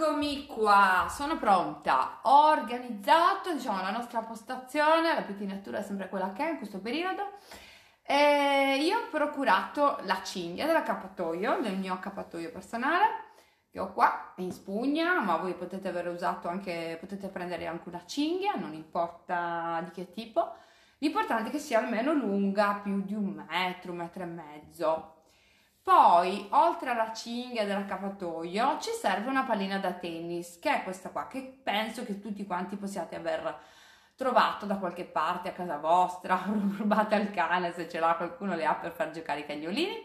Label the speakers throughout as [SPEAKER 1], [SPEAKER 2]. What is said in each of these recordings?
[SPEAKER 1] Eccomi qua, sono pronta. Ho organizzato, diciamo, la nostra postazione, la pettinatura è sempre quella che è in questo periodo. E io ho procurato la cinghia dell'accappatoio, del mio accappatoio personale, che ho qua in spugna, ma voi potete aver usato anche, potete prendere anche una cinghia, non importa di che tipo. L'importante è che sia almeno lunga più di un metro, un metro e mezzo poi, oltre alla cinghia dell'accappatoio, ci serve una pallina da tennis, che è questa qua, che penso che tutti quanti possiate aver trovato da qualche parte a casa vostra, rubate al cane se ce l'ha, qualcuno le ha per far giocare i cagnolini.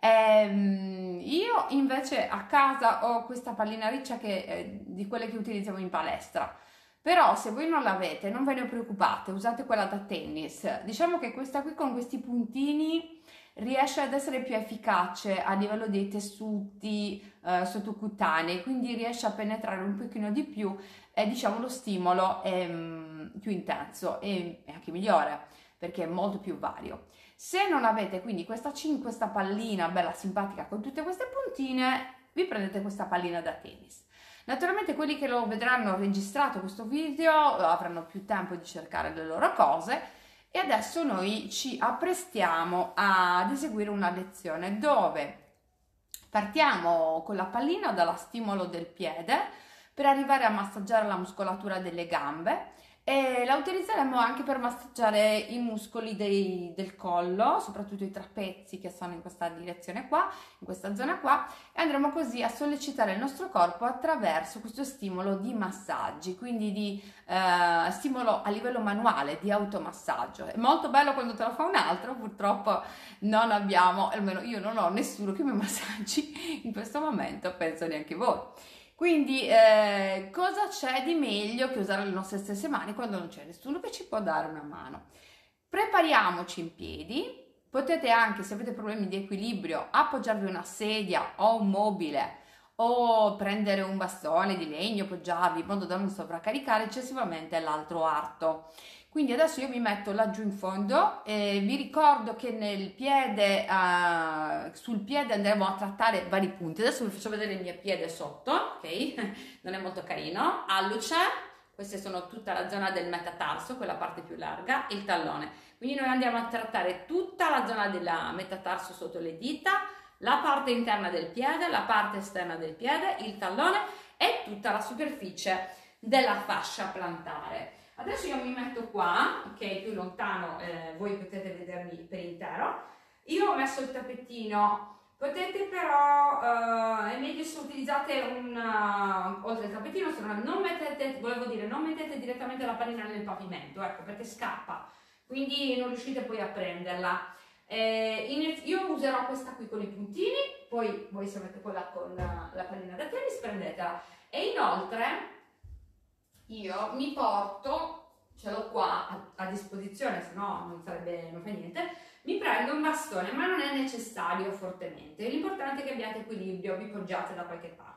[SPEAKER 1] Ehm, io invece a casa ho questa pallina riccia che, eh, di quelle che utilizziamo in palestra. Però se voi non l'avete, non ve ne preoccupate, usate quella da tennis. Diciamo che questa qui con questi puntini riesce ad essere più efficace a livello dei tessuti eh, sottocutanei, quindi riesce a penetrare un pochino di più e diciamo lo stimolo è mm, più intenso e anche migliore perché è molto più vario. Se non avete quindi questa, questa pallina bella simpatica con tutte queste puntine, vi prendete questa pallina da tennis. Naturalmente quelli che lo vedranno registrato questo video avranno più tempo di cercare le loro cose e adesso noi ci apprestiamo ad eseguire una lezione dove partiamo con la pallina dalla stimolo del piede per arrivare a massaggiare la muscolatura delle gambe e la utilizzeremo anche per massaggiare i muscoli dei, del collo, soprattutto i trapezi che sono in questa direzione qua, in questa zona qua e andremo così a sollecitare il nostro corpo attraverso questo stimolo di massaggi, quindi di eh, stimolo a livello manuale, di automassaggio. È molto bello quando te lo fa un altro, purtroppo non abbiamo, almeno io non ho nessuno che mi massaggi in questo momento, penso neanche voi. Quindi eh, cosa c'è di meglio che usare le nostre stesse mani quando non c'è nessuno che ci può dare una mano? Prepariamoci in piedi, potete anche se avete problemi di equilibrio appoggiarvi una sedia o un mobile o prendere un bastone di legno, appoggiarvi in modo da non sovraccaricare eccessivamente l'altro arto. Quindi adesso io mi metto laggiù in fondo e vi ricordo che nel piede, uh, sul piede andremo a trattare vari punti. Adesso vi faccio vedere il mio piede sotto, ok? Non è molto carino. Alluce, questa sono tutta la zona del metatarso, quella parte più larga, il tallone. Quindi noi andiamo a trattare tutta la zona del metatarso sotto le dita, la parte interna del piede, la parte esterna del piede, il tallone e tutta la superficie della fascia plantare. Adesso io mi metto qua, è più lontano, eh, voi potete vedermi per intero. Io ho messo il tappettino, potete però, eh, è meglio se utilizzate un, uh, oltre il tappettino, se no non mettete, volevo dire, non mettete direttamente la pallina nel pavimento, ecco, perché scappa, quindi non riuscite poi a prenderla. Eh, in, io userò questa qui con i puntini, poi voi se avete quella con la, la pallina da tennis prendetela. E inoltre io mi porto, ce l'ho qua a, a disposizione, se no non sarebbe, non fa niente, mi prendo un bastone, ma non è necessario fortemente, l'importante è che abbiate equilibrio, vi poggiate da qualche parte.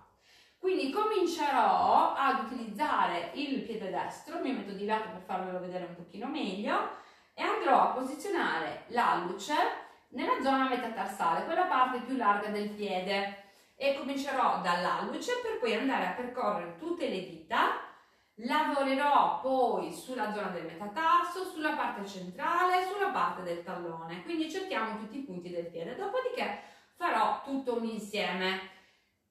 [SPEAKER 1] Quindi comincerò ad utilizzare il piede destro, mi metto di lato per farvelo vedere un pochino meglio, e andrò a posizionare l'alluce nella zona metatarsale, quella parte più larga del piede, e comincerò dall'alluce per poi andare a percorrere tutte le dita lavorerò poi sulla zona del metatarso, sulla parte centrale, sulla parte del tallone, quindi cerchiamo tutti i punti del piede, dopodiché farò tutto un insieme.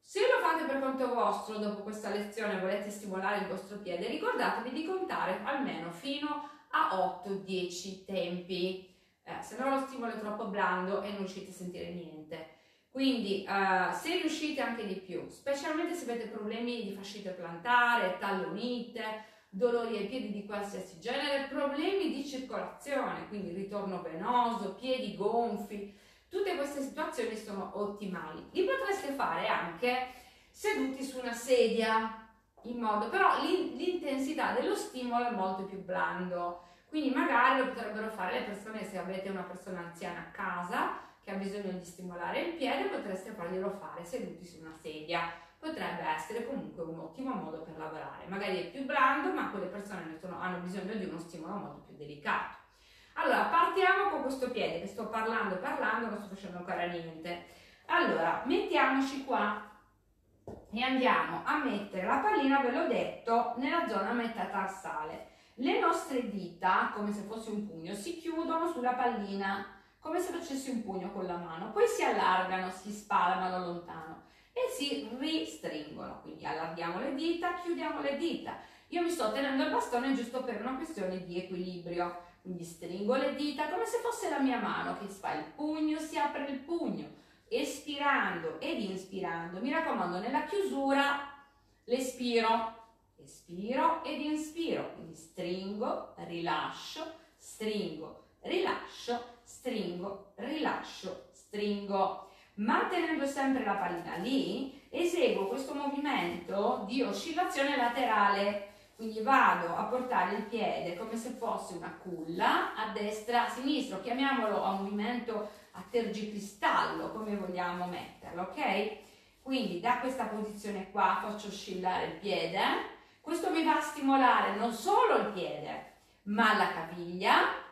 [SPEAKER 1] Se lo fate per conto vostro dopo questa lezione volete stimolare il vostro piede, ricordatevi di contare almeno fino a 8-10 tempi, eh, se no lo stimolo è troppo blando e non riuscite a sentire niente. Quindi uh, se riuscite anche di più, specialmente se avete problemi di fascite plantare, tallonite, dolori ai piedi di qualsiasi genere, problemi di circolazione, quindi ritorno venoso, piedi gonfi, tutte queste situazioni sono ottimali. Li potreste fare anche seduti su una sedia, in modo però l'intensità dello stimolo è molto più blando, quindi magari lo potrebbero fare le persone se avete una persona anziana a casa che ha bisogno di stimolare il piede, potreste farglielo fare seduti su una sedia. Potrebbe essere comunque un ottimo modo per lavorare. Magari è più blando, ma quelle persone hanno bisogno di uno stimolo molto più delicato. Allora, partiamo con questo piede, che sto parlando, parlando, non sto facendo ancora niente. Allora, mettiamoci qua e andiamo a mettere la pallina, ve l'ho detto, nella zona metatarsale. Le nostre dita, come se fosse un pugno, si chiudono sulla pallina, come se facessi un pugno con la mano, poi si allargano, si spalmano lontano e si ristringono. Quindi allarghiamo le dita, chiudiamo le dita. Io mi sto tenendo il bastone giusto per una questione di equilibrio. Quindi stringo le dita come se fosse la mia mano che fa il pugno, si apre il pugno, espirando ed inspirando. Mi raccomando, nella chiusura l'espiro espiro ed inspiro, quindi stringo, rilascio, stringo, rilascio, stringo, rilascio, stringo. Mantenendo sempre la pallina lì, eseguo questo movimento di oscillazione laterale, quindi vado a portare il piede come se fosse una culla a destra, a sinistra, chiamiamolo a movimento a tergicristallo, come vogliamo metterlo, ok? Quindi da questa posizione qua faccio oscillare il piede, questo mi va a stimolare non solo il piede, ma la caviglia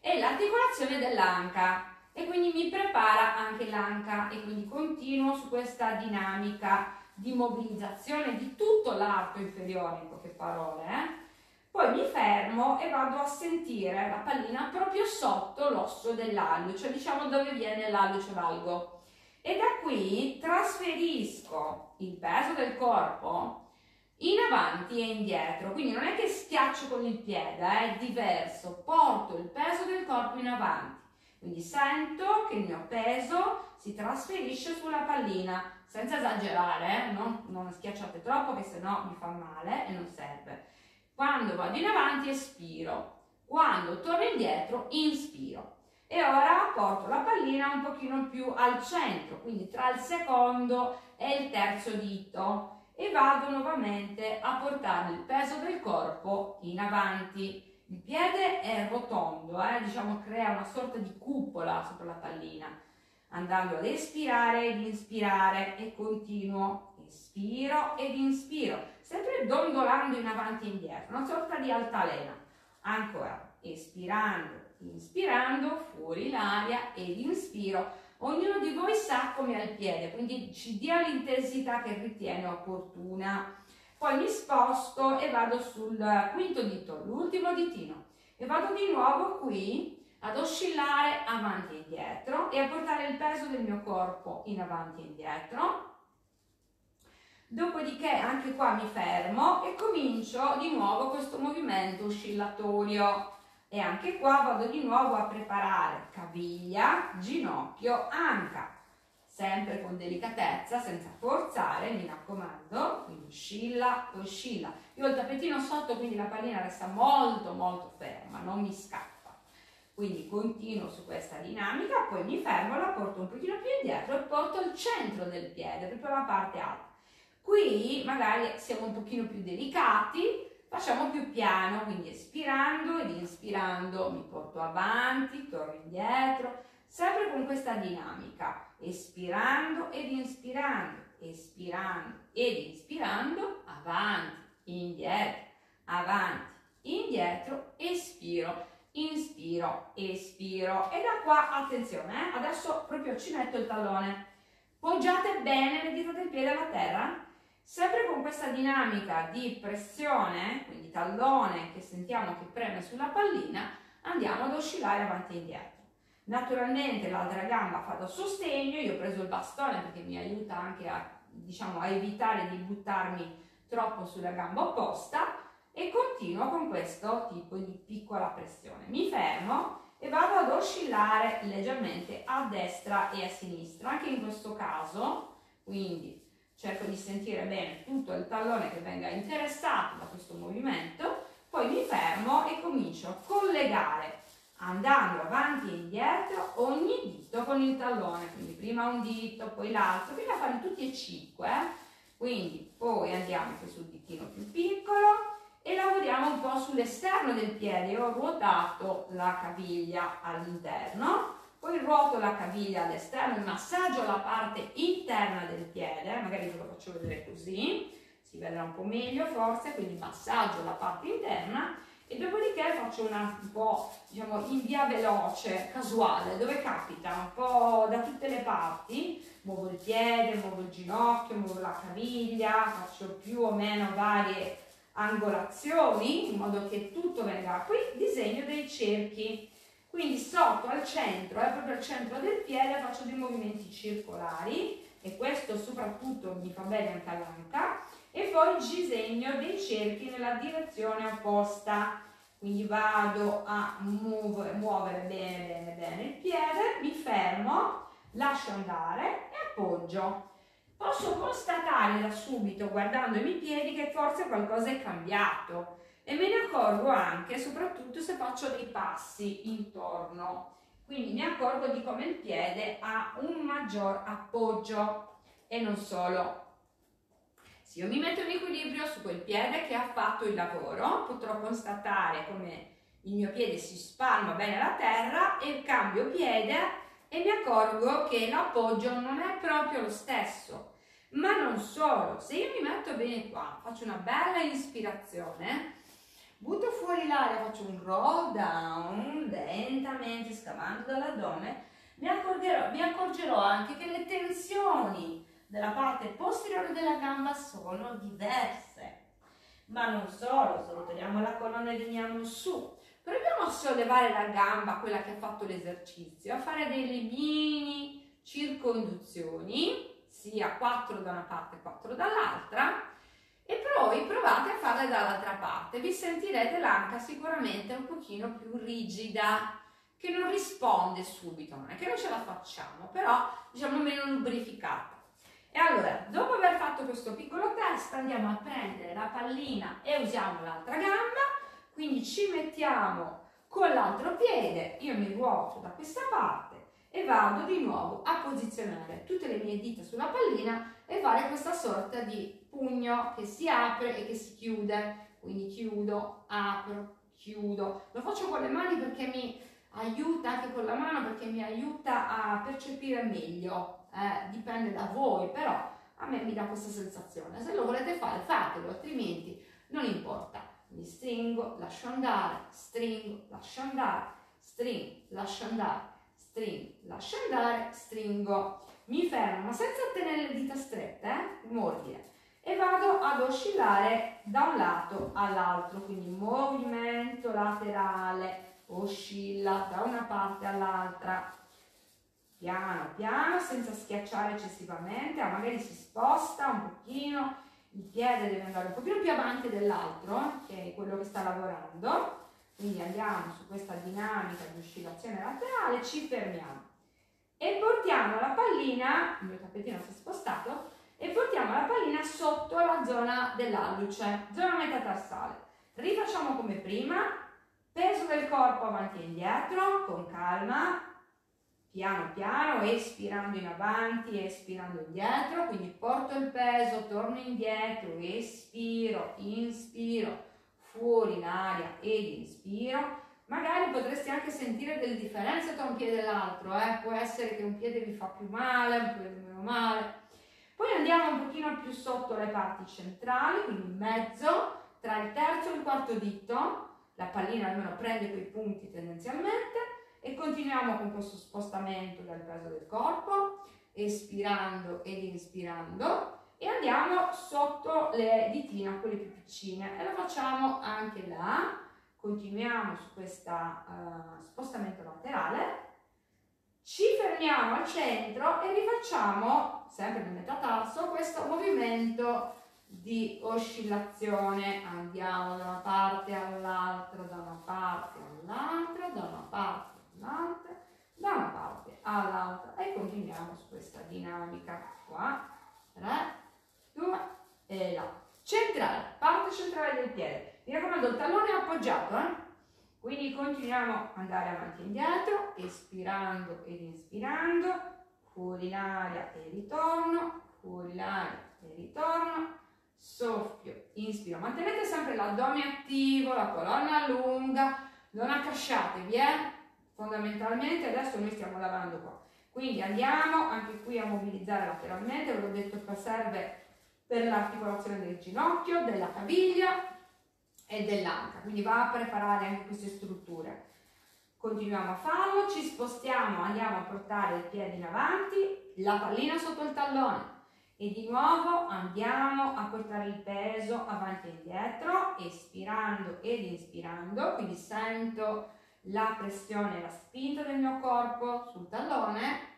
[SPEAKER 1] e l'articolazione dell'anca e quindi mi prepara anche l'anca e quindi continuo su questa dinamica di mobilizzazione di tutto l'arco inferiore, in poche parole. Eh? Poi mi fermo e vado a sentire la pallina proprio sotto l'osso dell'alluce, diciamo dove viene l'alluce valgo. E da qui trasferisco il peso del corpo in avanti e indietro, quindi non è che schiaccio con il piede, eh, è diverso, porto il peso del corpo in avanti, quindi sento che il mio peso si trasferisce sulla pallina, senza esagerare, eh? non, non schiacciate troppo che sennò mi fa male e non serve. Quando vado in avanti espiro, quando torno indietro inspiro. E ora porto la pallina un pochino più al centro, quindi tra il secondo e il terzo dito e vado nuovamente a portare il peso del corpo in avanti. Il piede è rotondo, eh? diciamo crea una sorta di cupola sopra la pallina, andando ad espirare ed inspirare e continuo, espiro ed inspiro, sempre dondolando in avanti e indietro, una sorta di altalena. Ancora, espirando, inspirando, fuori l'aria ed inspiro Ognuno di voi sa come ha il piede, quindi ci dia l'intensità che ritiene opportuna. Poi mi sposto e vado sul quinto dito, l'ultimo ditino, e vado di nuovo qui ad oscillare avanti e indietro e a portare il peso del mio corpo in avanti e indietro. Dopodiché anche qua mi fermo e comincio di nuovo questo movimento oscillatorio e anche qua vado di nuovo a preparare caviglia, ginocchio, anca. Sempre con delicatezza senza forzare mi raccomando. Quindi oscilla, oscilla. Io ho il tappetino sotto quindi la pallina resta molto molto ferma non mi scappa. Quindi continuo su questa dinamica poi mi fermo la porto un pochino più indietro e porto il centro del piede proprio la parte alta. Qui magari siamo un pochino più delicati Facciamo più piano, quindi espirando ed inspirando mi porto avanti, torno indietro, sempre con questa dinamica, espirando ed inspirando, espirando ed inspirando, avanti, indietro, avanti, indietro, espiro, inspiro, espiro e da qua, attenzione, eh? adesso proprio ci metto il tallone, poggiate bene le dita del piede alla terra, Sempre con questa dinamica di pressione, quindi tallone che sentiamo che preme sulla pallina, andiamo ad oscillare avanti e indietro. Naturalmente l'altra gamba fa da sostegno, io ho preso il bastone perché mi aiuta anche a, diciamo, a evitare di buttarmi troppo sulla gamba opposta e continuo con questo tipo di piccola pressione. Mi fermo e vado ad oscillare leggermente a destra e a sinistra, anche in questo caso, quindi cerco di sentire bene tutto il tallone che venga interessato da questo movimento, poi mi fermo e comincio a collegare andando avanti e indietro ogni dito con il tallone, quindi prima un dito, poi l'altro, fino a farli tutti e cinque, eh? quindi poi andiamo qui sul ditino più piccolo e lavoriamo un po' sull'esterno del piede, ho ruotato la caviglia all'interno, poi ruoto la caviglia all'esterno, massaggio la parte interna del piede, magari ve lo faccio vedere così, si vedrà un po' meglio forse, quindi massaggio la parte interna e dopodiché faccio una un po' diciamo in via veloce, casuale, dove capita un po' da tutte le parti, muovo il piede, muovo il ginocchio, muovo la caviglia, faccio più o meno varie angolazioni in modo che tutto venga qui, disegno dei cerchi. Quindi sotto al centro, eh, proprio al centro del piede faccio dei movimenti circolari e questo soprattutto mi fa bene anche all'anca e poi disegno dei cerchi nella direzione opposta. Quindi vado a muovere, muovere bene, bene, bene il piede, mi fermo, lascio andare e appoggio. Posso constatare da subito, guardando i miei piedi, che forse qualcosa è cambiato e me ne accorgo anche, soprattutto se faccio dei passi intorno. Quindi mi accorgo di come il piede ha un maggior appoggio e non solo se io mi metto in equilibrio su quel piede che ha fatto il lavoro, potrò constatare come il mio piede si spalma bene alla terra e cambio piede e mi accorgo che l'appoggio non è proprio lo stesso. Ma non solo, se io mi metto bene qua, faccio una bella ispirazione, butto fuori l'aria, faccio un roll down lentamente scavando dall'addome, mi mi accorgerò anche che le tensioni della parte posteriore della gamba sono diverse. Ma non solo, se rotoliamo la colonna e veniamo su, proviamo a sollevare la gamba, quella che ha fatto l'esercizio, a fare delle mini circonduzioni, sia 4 da una parte e 4 dall'altra, e poi provate a farle dall'altra parte. Vi sentirete l'anca sicuramente un pochino più rigida, che non risponde subito, non è che non ce la facciamo, però diciamo meno lubrificata. E allora, dopo aver fatto questo piccolo test, andiamo a prendere la pallina e usiamo l'altra gamba, quindi ci mettiamo con l'altro piede, io mi ruoto da questa parte e vado di nuovo a posizionare tutte le mie dita sulla pallina e fare questa sorta di pugno che si apre e che si chiude. Quindi chiudo, apro, chiudo. Lo faccio con le mani perché mi aiuta, anche con la mano perché mi aiuta a percepire meglio eh, dipende da voi, però a me mi dà questa sensazione. Se lo volete fare, fatelo, altrimenti non importa. Mi stringo, lascio andare, stringo, lascio andare, stringo, lascio andare, stringo, lascio andare, stringo. Mi fermo, ma senza tenere le dita strette, eh? Mordile. E vado ad oscillare da un lato all'altro, quindi movimento laterale, oscilla da una parte all'altra, piano piano senza schiacciare eccessivamente, ah, magari si sposta un pochino, il piede deve andare un pochino più avanti dell'altro, che è quello che sta lavorando, quindi andiamo su questa dinamica di oscillazione laterale, ci fermiamo. E portiamo la pallina, il mio tappetino si è spostato, e portiamo la pallina sotto la zona dell'alluce, zona metatarsale. Rifacciamo come prima, peso del corpo avanti e indietro, con calma, piano piano, espirando in avanti, espirando indietro, quindi porto il peso, torno indietro, espiro, inspiro, fuori l'aria ed inspiro. Magari potresti anche sentire delle differenze tra un piede e l'altro, eh? può essere che un piede vi fa più male, un piede meno male. Poi andiamo un pochino più sotto le parti centrali, quindi in mezzo, tra il terzo e il quarto dito, la pallina almeno prende quei punti tendenzialmente, e continuiamo con questo spostamento del peso del corpo, espirando ed inspirando. E andiamo sotto le ditine, quelle più piccine e lo facciamo anche là, continuiamo su questo uh, spostamento laterale, ci fermiamo al centro e rifacciamo, sempre nel metatarso, questo movimento di oscillazione, andiamo da una parte all'altra, da una parte all'altra, da una parte l'altra, da una parte all'altra e continuiamo su questa dinamica qua, 3, 2 e là. Centrale, parte centrale del piede. Mi raccomando, il tallone appoggiato, eh? Quindi continuiamo ad andare avanti e indietro, espirando ed inspirando, fuori l'aria e ritorno, fuori l'aria e ritorno, soffio, inspiro. Mantenete sempre l'addome attivo, la colonna lunga, non accasciatevi, eh? fondamentalmente adesso noi stiamo lavando qua quindi andiamo anche qui a mobilizzare lateralmente ve l'ho detto che serve per l'articolazione del ginocchio della caviglia e dell'anca, quindi va a preparare anche queste strutture. Continuiamo a farlo, ci spostiamo, andiamo a portare il piede in avanti, la pallina sotto il tallone e di nuovo andiamo a portare il peso avanti e indietro, espirando ed inspirando, quindi sento la pressione, la spinta del mio corpo sul tallone,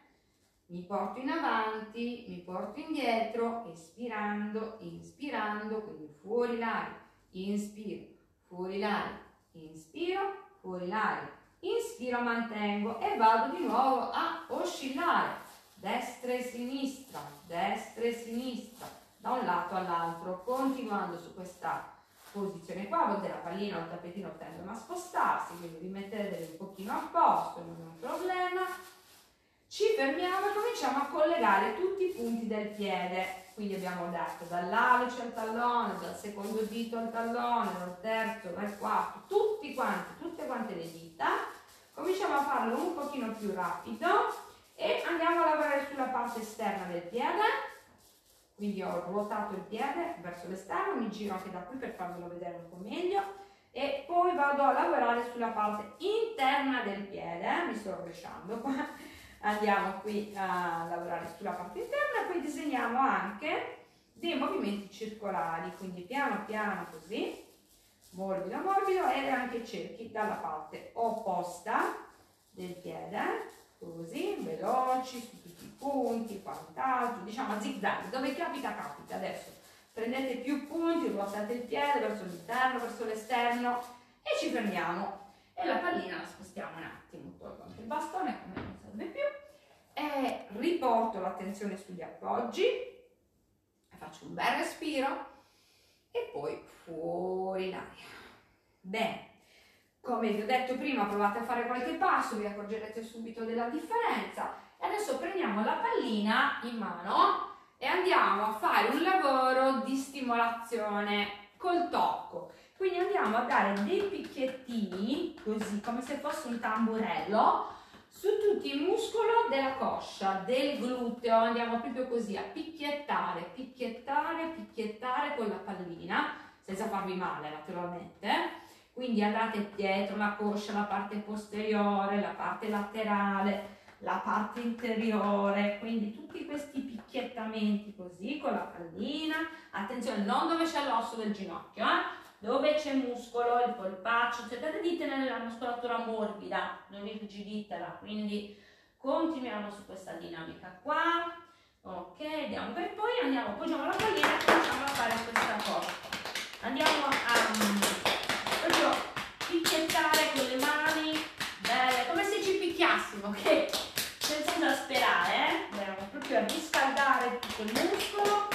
[SPEAKER 1] mi porto in avanti, mi porto indietro, espirando, inspirando, quindi fuori l'aria, inspiro, fuori l'aria, inspiro, fuori l'aria, inspiro, mantengo e vado di nuovo a oscillare destra e sinistra, destra e sinistra, da un lato all'altro, continuando su questa posizione qua, a volte la pallina o il tappetino tendono a spostarsi, quindi rimetteteli un pochino a posto, non è un problema. Ci fermiamo e cominciamo a collegare tutti i punti del piede. Quindi abbiamo detto dall'alice al tallone, dal secondo dito al tallone, dal terzo, dal quarto, tutti quanti, tutte quante le dita. Cominciamo a farlo un pochino più rapido e andiamo a lavorare sulla parte esterna del piede quindi ho ruotato il piede verso l'esterno, mi giro anche da qui per farvelo vedere un po' meglio e poi vado a lavorare sulla parte interna del piede, mi sto rovesciando qua, andiamo qui a lavorare sulla parte interna e poi disegniamo anche dei movimenti circolari, quindi piano piano così, morbido morbido e anche cerchi dalla parte opposta del piede, così, veloci, su tutti i punti, quant'altro, diciamo a zig zag, dove capita capita. Adesso prendete più punti, ruotate il piede verso l'interno, verso l'esterno e ci fermiamo. E la pallina la spostiamo un attimo, tolgo anche il bastone come serve più e riporto l'attenzione sugli appoggi, faccio un bel respiro e poi fuori l'aria. Bene, come vi ho detto prima, provate a fare qualche passo, vi accorgerete subito della differenza. E adesso prendiamo la pallina in mano e andiamo a fare un lavoro di stimolazione col tocco. Quindi andiamo a dare dei picchiettini, così come se fosse un tamburello, su tutto il muscolo della coscia, del gluteo, andiamo proprio così a picchiettare, picchiettare, picchiettare con la pallina, senza farvi male naturalmente. Quindi andate dietro la coscia, la parte posteriore, la parte laterale, la parte interiore, quindi tutti questi picchiettamenti così con la pallina, attenzione non dove c'è l'osso del ginocchio, eh? Dove c'è muscolo, il polpaccio, cercate di tenere la muscolatura morbida, non irrigiditela, quindi continuiamo su questa dinamica qua, ok, andiamo per poi andiamo, appoggiamo la pallina e cominciamo a fare questa cosa, andiamo a proprio picchiettare con le mani, belle, come se ci picchiassimo, ok? Senza esasperare, eh? Andiamo proprio a riscaldare tutto il muscolo,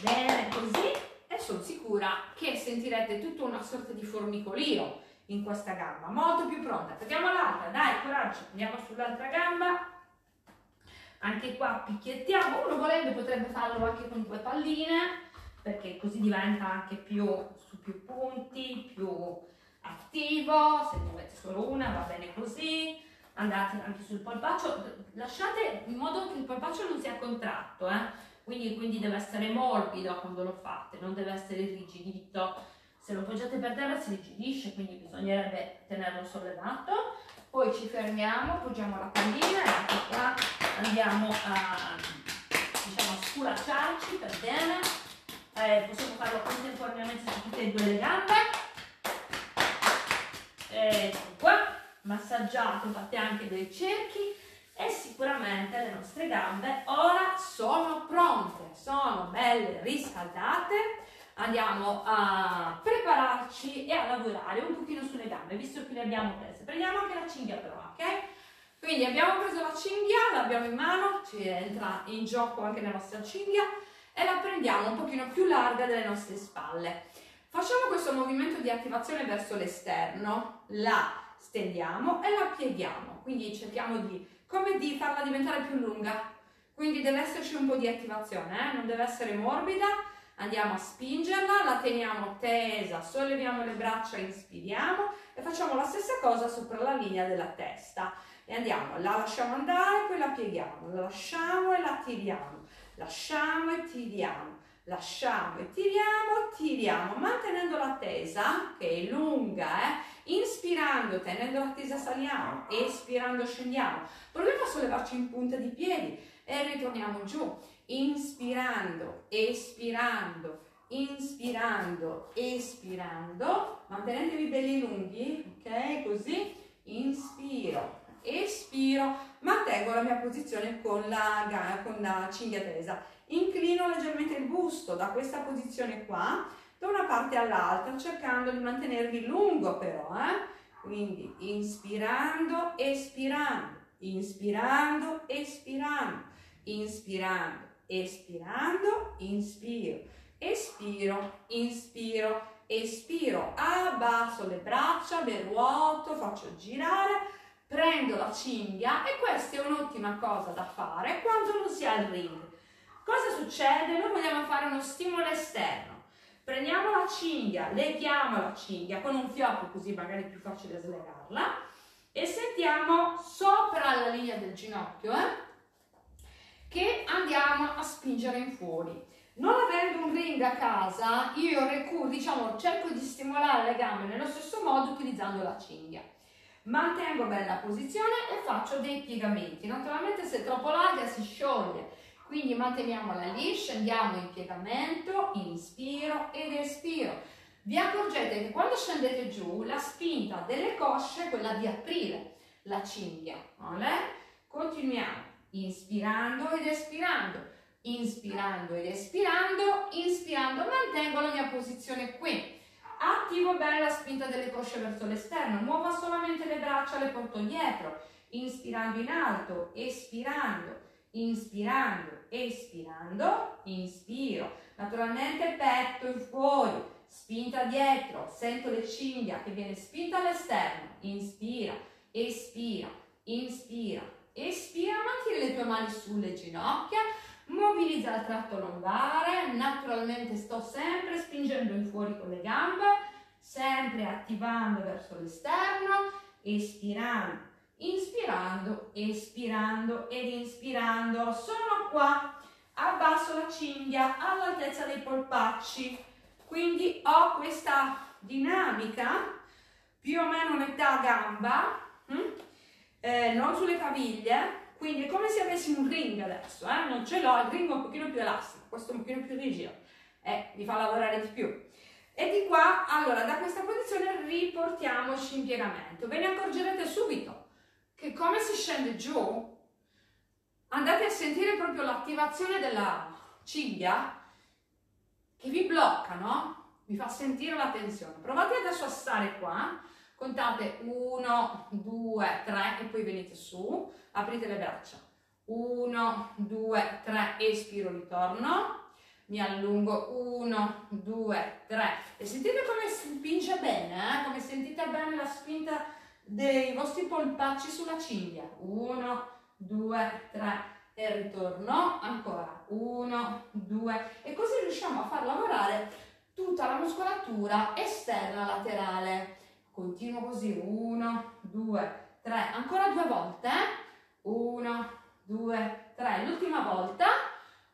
[SPEAKER 1] bene così, sono sicura che sentirete tutta una sorta di formicolio in questa gamba, molto più pronta. Prendiamo l'altra, dai, coraggio, andiamo sull'altra gamba, anche qua picchiettiamo, uno volendo potrebbe farlo anche con due palline, perché così diventa anche più su più punti, più attivo, se ne avete solo una va bene così, andate anche sul polpaccio, lasciate in modo che il polpaccio non sia contratto, eh? Quindi, quindi deve essere morbido quando lo fate, non deve essere rigidito, se lo poggiate per terra si rigidisce, quindi bisognerebbe tenerlo sollevato, poi ci fermiamo, appoggiamo la pallina e anche qua andiamo a, diciamo, sculacciarci per bene, eh, possiamo farlo contemporaneamente su tutte e due le gambe. Ecco qua massaggiate fate anche dei cerchi e sicuramente le nostre gambe ora sono pronte sono belle riscaldate. Andiamo a prepararci e a lavorare un pochino sulle gambe visto che le abbiamo prese. Prendiamo anche la cinghia però ok? Quindi abbiamo preso la cinghia l'abbiamo in mano ci entra in gioco anche la nostra cinghia e la prendiamo un pochino più larga delle nostre spalle. Facciamo questo movimento di attivazione verso l'esterno, la stendiamo e la pieghiamo, quindi cerchiamo di, come di farla diventare più lunga, quindi deve esserci un po' di attivazione, eh? non deve essere morbida, andiamo a spingerla, la teniamo tesa, solleviamo le braccia, inspiriamo e facciamo la stessa cosa sopra la linea della testa. E andiamo, la lasciamo andare, poi la pieghiamo, la lasciamo e la tiriamo lasciamo e tiriamo,
[SPEAKER 2] lasciamo e tiriamo, tiriamo, mantenendo la tesa, che è lunga, eh? Inspirando, tenendo la tesa saliamo, espirando scendiamo. Proviamo a sollevarci in punta di piedi e ritorniamo giù. Inspirando, espirando, inspirando, espirando. Mantenetevi belli lunghi, ok? Così. Inspiro, espiro, mantengo la mia posizione con la, con la cinghia tesa. Inclino leggermente il busto da questa posizione qua da una parte all'altra cercando di mantenervi lungo però, eh? Quindi inspirando, espirando, inspirando, espirando, inspirando, espirando, inspiro, espiro, inspiro, espiro, abbasso le braccia, le ruoto, faccio girare, prendo la cinghia e questa è un'ottima cosa da fare quando non si ha il ring. Cosa succede? Noi vogliamo fare uno stimolo esterno Prendiamo la cinghia, leghiamo la cinghia con un fiocco così magari è più facile slegarla e sentiamo sopra la linea del ginocchio eh, che andiamo a spingere in fuori. Non avendo un ring a casa, io recupero, diciamo, cerco di stimolare le gambe nello stesso modo utilizzando la cinghia. Mantengo bene la posizione e faccio dei piegamenti. Naturalmente se è troppo larga si scioglie, quindi manteniamola lì, scendiamo in piegamento, inspiro ed espiro. Vi accorgete che quando scendete giù la spinta delle cosce è quella di aprire la cinghia. Vale? Continuiamo, inspirando ed espirando, inspirando ed espirando, inspirando, mantengo la mia posizione qui. Attivo bene la spinta delle cosce verso l'esterno, muovo solamente le braccia, le porto dietro, inspirando in alto, espirando, inspirando, espirando, inspiro, naturalmente petto in fuori, spinta dietro, sento le cinghia che viene spinta all'esterno, inspira, espira, inspira, espira, mantieni le tue mani sulle ginocchia, mobilizza il tratto lombare, naturalmente sto sempre spingendo in fuori con le gambe, sempre attivando verso l'esterno, espirando, inspirando, espirando ed inspirando. Sono qua, abbasso la cinghia all'altezza dei polpacci, quindi ho questa dinamica più o meno metà gamba, hm? eh, non sulle caviglie, quindi è come se avessi un ring adesso, eh? non ce l'ho, il ring è un pochino più elastico, questo è un pochino più rigido, eh, mi fa lavorare di più. E di qua, allora, da questa posizione riportiamoci in piegamento. Ve ne accorgerete subito che come si scende giù, andate a sentire proprio l'attivazione della cinghia che vi blocca, no? Vi fa sentire la tensione. Provate adesso a stare qua, contate 1, 2, 3 e poi venite su, aprite le braccia. 1, 2, 3, espiro, ritorno, mi allungo, 1, 2, 3 e sentite come spinge bene, eh? come sentite bene la spinta dei vostri polpacci sulla cinghia. Uno, due, tre e ritorno. Ancora. Uno, due e così riusciamo a far lavorare tutta la muscolatura esterna laterale. Continuo così. Uno, due, tre. Ancora due volte. Uno, due, tre. L'ultima volta.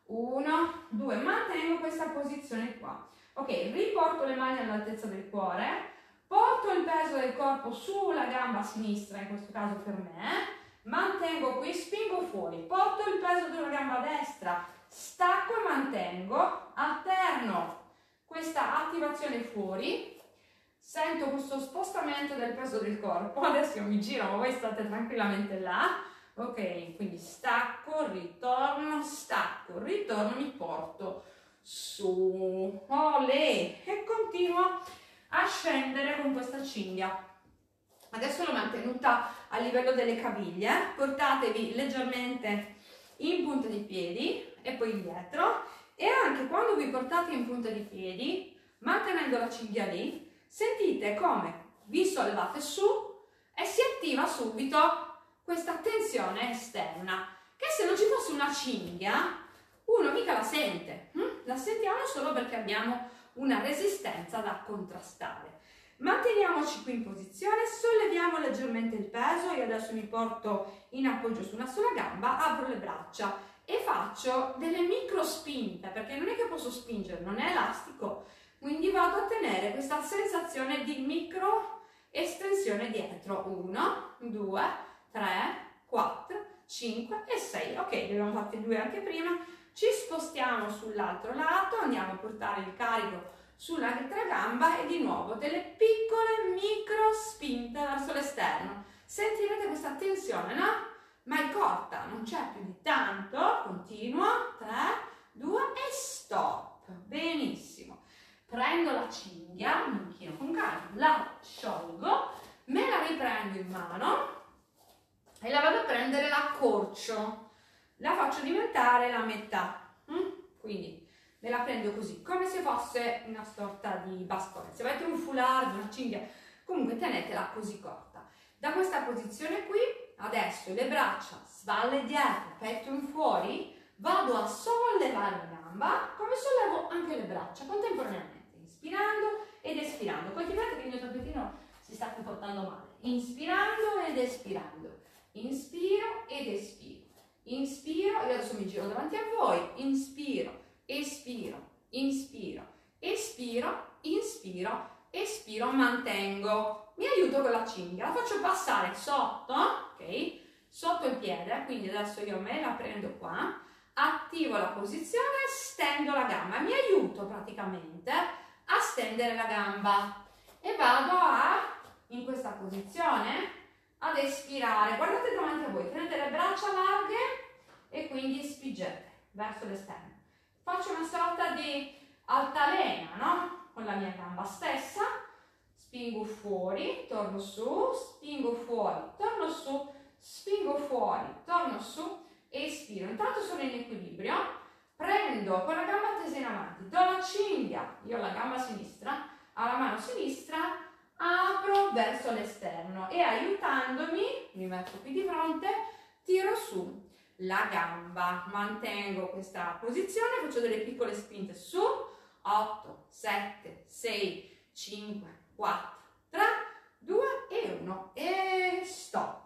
[SPEAKER 2] Uno, due. Mantengo questa posizione qua. Ok, riporto le mani all'altezza del cuore porto il peso del corpo sulla gamba sinistra, in questo caso per me, mantengo qui, spingo fuori, porto il peso della gamba destra, stacco e mantengo, alterno questa attivazione fuori, sento questo spostamento del peso del corpo, adesso io mi giro, ma voi state tranquillamente là, ok, quindi stacco, ritorno, stacco, ritorno, mi porto su, olè, e continuo a scendere con questa cinghia. Adesso l'ho mantenuta a livello delle caviglie, portatevi leggermente in punta di piedi e poi indietro e anche quando vi portate in punta di piedi, mantenendo la cinghia lì, sentite come vi sollevate su e si attiva subito questa tensione esterna che se non ci fosse una cinghia uno mica la sente, hm? la sentiamo solo perché abbiamo una resistenza da contrastare. Manteniamoci qui in posizione, solleviamo leggermente il peso, io adesso mi porto in appoggio su una sola gamba, apro le braccia e faccio delle micro spinte perché non è che posso spingere, non è elastico, quindi vado a tenere questa sensazione di micro estensione dietro. 1, 2, 3, 4, 5 e 6. Ok, ne abbiamo fatti due anche prima. Ci spostiamo sull'altro lato, andiamo a portare il carico sull'altra gamba e di nuovo delle piccole micro spinte verso l'esterno. Sentirete questa tensione, no? Ma è corta, non c'è più di tanto. Continuo. 3, 2 e stop. Benissimo. Prendo la cinghia, mi inchino con calma, la sciolgo, me la riprendo in mano e la vado a prendere l'accorcio. La faccio diventare la metà. Mm? Quindi me la prendo così, come se fosse una sorta di bastone. Se avete un foulard, una cinghia, comunque tenetela così corta. Da questa posizione qui, adesso le braccia, spalle dietro, petto in fuori, vado a sollevare la gamba, come sollevo anche le braccia contemporaneamente, inspirando ed espirando. Coltivate che il mio tappetino si sta comportando male. Inspirando ed espirando. Inspiro ed espiro. Inspiro, io adesso mi giro davanti a voi, inspiro, espiro, inspiro, espiro, inspiro, espiro, mantengo. Mi aiuto con la cinghia, la faccio passare sotto, ok? Sotto il piede, quindi adesso io me la prendo qua, attivo la posizione, stendo la gamba, mi aiuto praticamente a stendere la gamba e vado a, in questa posizione, ad espirare. Guardate davanti a voi, tenete le braccia larghe e quindi spingete verso l'esterno. Faccio una sorta di altalena, no? Con la mia gamba stessa, spingo fuori, torno su, spingo fuori, torno su, spingo fuori, torno su, espiro. Intanto sono in equilibrio, prendo con la gamba tesa in avanti, do la cinghia, io ho la gamba sinistra, alla mano sinistra, apro verso l'esterno e aiutandomi, mi metto qui di fronte, tiro su la gamba, mantengo questa posizione, faccio delle piccole spinte su, 8, 7, 6, 5, 4, 3, 2 e 1 e stop.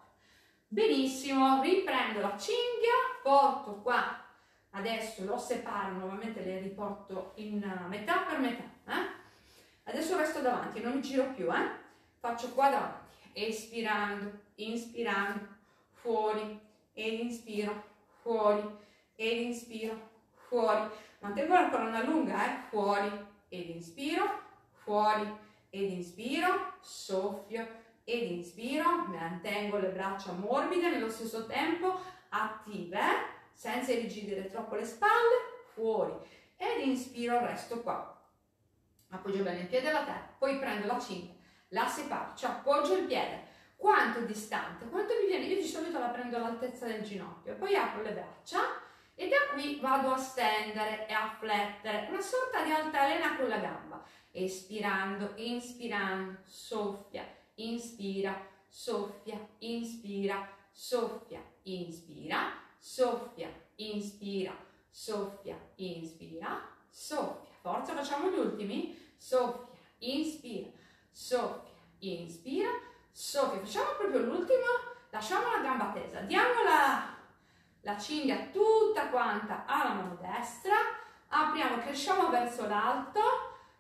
[SPEAKER 2] Benissimo, riprendo la cinghia, porto qua, adesso lo separo, nuovamente le riporto in metà per metà, eh? Adesso resto davanti, non mi giro più, eh? Faccio qua davanti, espirando, inspirando, fuori, ed inspiro, fuori, ed inspiro, fuori. Mantengo la colonna lunga, eh? Fuori, ed inspiro, fuori, ed inspiro, soffio, ed inspiro, mantengo le braccia morbide nello stesso tempo, attive, senza irrigidire troppo le spalle, fuori, ed inspiro, resto qua appoggio bene il piede alla terra, poi prendo la cinghia, la separo, ci appoggio il piede, quanto distante, quanto mi viene, io di solito la prendo all'altezza del ginocchio, poi apro le braccia e da qui vado a stendere e a flettere, una sorta di altalena con la gamba, espirando, inspirando, soffia, inspira, soffia, inspira, soffia, inspira, soffia, inspira, soffia, inspira, soffia. Forza, facciamo gli ultimi. Soffia, inspira, soffia, inspira, soffia. Facciamo proprio l'ultimo. Lasciamo la gamba tesa. Diamo la, la cinghia tutta quanta alla mano destra. Apriamo, cresciamo verso l'alto.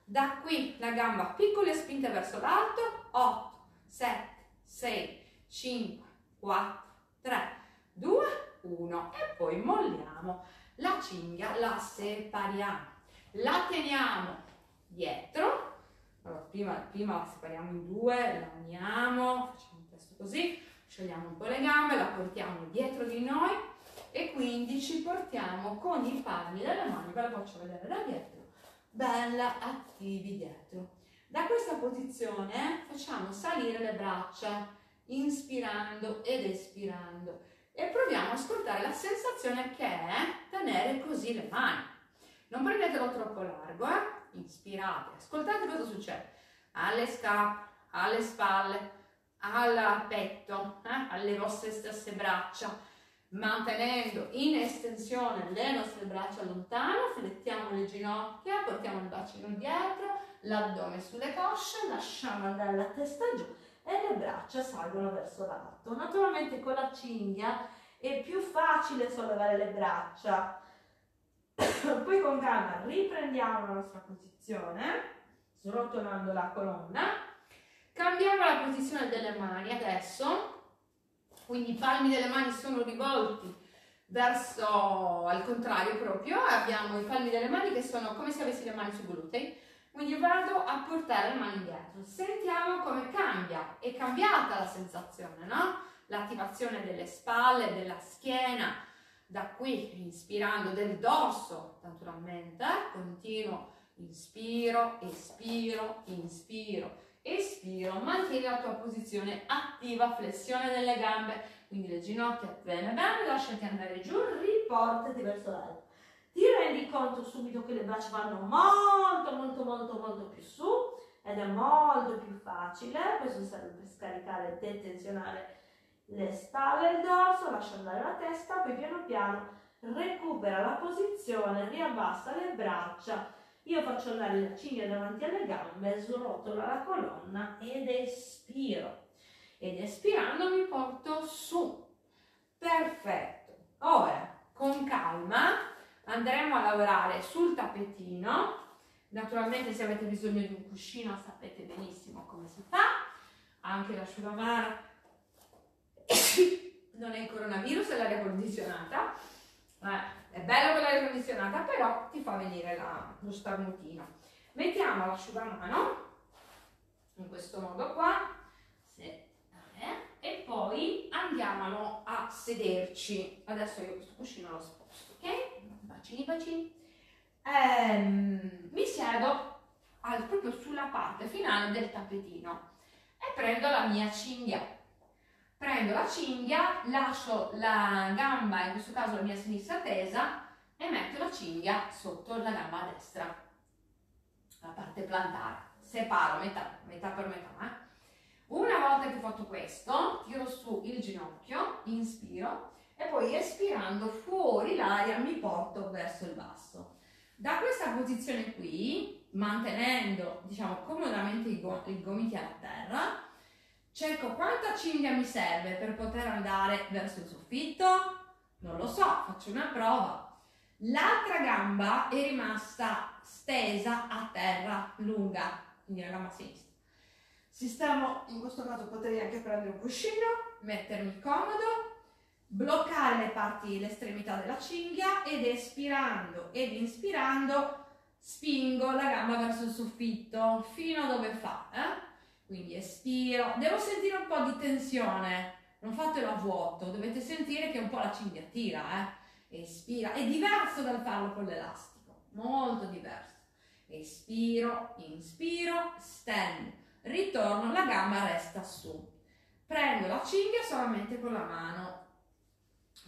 [SPEAKER 2] Da qui la gamba piccole spinte verso l'alto. 8, 7, 6, 5, 4, 3, 2, 1 e poi molliamo la cinghia, la separiamo la teniamo dietro, allora prima, prima la separiamo in due, la uniamo, facciamo un testo così, sciogliamo un po' le gambe, la portiamo dietro di noi e quindi ci portiamo con i palmi delle mani, ve la faccio vedere da dietro, bella attivi dietro. Da questa posizione facciamo salire le braccia, inspirando ed espirando e proviamo a ascoltare la sensazione che è tenere così le mani. Non prendetelo troppo largo, eh? Inspirate, ascoltate cosa succede. Alle scarpe, alle spalle, al petto, eh? alle vostre stesse braccia, mantenendo in estensione le nostre braccia lontano, flettiamo le ginocchia, portiamo il bacino dietro, l'addome sulle cosce, lasciamo andare la testa giù e le braccia salgono verso l'alto. Naturalmente con la cinghia
[SPEAKER 3] è più facile sollevare le braccia. Poi con calma riprendiamo la nostra posizione, srotolando la colonna.
[SPEAKER 1] Cambiamo la posizione delle mani adesso, quindi i palmi delle mani sono rivolti verso al contrario proprio, abbiamo i palmi delle mani che sono come se avessi le mani sui glutei, quindi vado a portare le mani indietro. Sentiamo come cambia, è cambiata la sensazione, no? L'attivazione delle spalle, della schiena, da qui inspirando del dorso naturalmente, continuo, inspiro, espiro, inspiro, espiro, mantieni la tua posizione attiva, flessione delle gambe, quindi le ginocchia bene bene, lasciati andare giù,
[SPEAKER 3] riportati verso l'alto. Ti rendi conto subito che le braccia vanno molto molto molto molto più su ed è molto più facile, questo serve per scaricare e detensionare le spalle e il dorso, lascia andare la testa, poi piano piano recupera la posizione, riabbassa le braccia, io faccio andare la cinghia davanti alle gambe, srotolo la colonna ed espiro. Ed espirando mi porto su. Perfetto. Ora, con calma, andremo a lavorare sul tappetino. Naturalmente se avete bisogno di un cuscino sapete benissimo come si fa. Anche l'asciugamano non è il coronavirus, è l'aria condizionata. Eh, è bello con l'aria condizionata, però ti fa venire la, lo starnutino. Mettiamo l'asciugamano in questo modo qua se, eh, e poi andiamo a sederci. Adesso io questo cuscino lo sposto, ok? Bacini, bacini. Ehm, mi siedo al, proprio sulla parte finale del tappetino e prendo la mia cinghia prendo la cinghia, lascio la gamba, in questo caso la mia sinistra tesa, e metto la cinghia sotto la gamba destra, la parte plantare. Separo metà, metà per metà. Eh. Una volta che ho fatto questo, tiro su il ginocchio, inspiro, e poi espirando fuori l'aria mi porto verso il basso. Da questa posizione qui, mantenendo diciamo comodamente i, gomiti alla terra, Cerco quanta cinghia mi serve per poter andare verso il soffitto? Non lo so, faccio una prova. L'altra gamba è rimasta stesa a terra, lunga, quindi la gamba sinistra. Sistemo, in questo caso potrei anche prendere un cuscino, mettermi comodo, bloccare le parti, l'estremità della cinghia ed espirando ed inspirando spingo la gamba verso il soffitto fino a dove fa. Eh? Quindi espiro, devo sentire un po' di tensione, non fatelo a vuoto, dovete sentire che un po' la cinghia tira, eh? Espira, è diverso dal farlo con l'elastico, molto diverso. Espiro, inspiro, stendo, ritorno, la gamba resta su. Prendo la cinghia solamente con la mano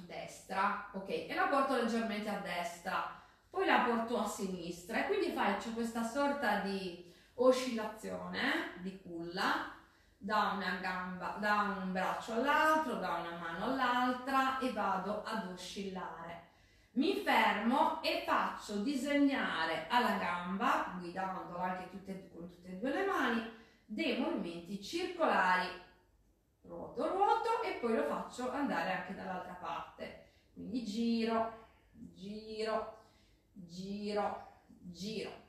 [SPEAKER 3] destra, ok, e la porto leggermente a destra, poi la porto a sinistra. E quindi faccio questa sorta di oscillazione di culla da una gamba, da un braccio all'altro, da una mano all'altra e vado ad oscillare. Mi fermo e faccio disegnare alla gamba, guidandola anche tutte, con tutte e due le mani, dei movimenti circolari. Ruoto, ruoto e poi lo faccio andare anche dall'altra parte. Quindi giro, giro, giro, giro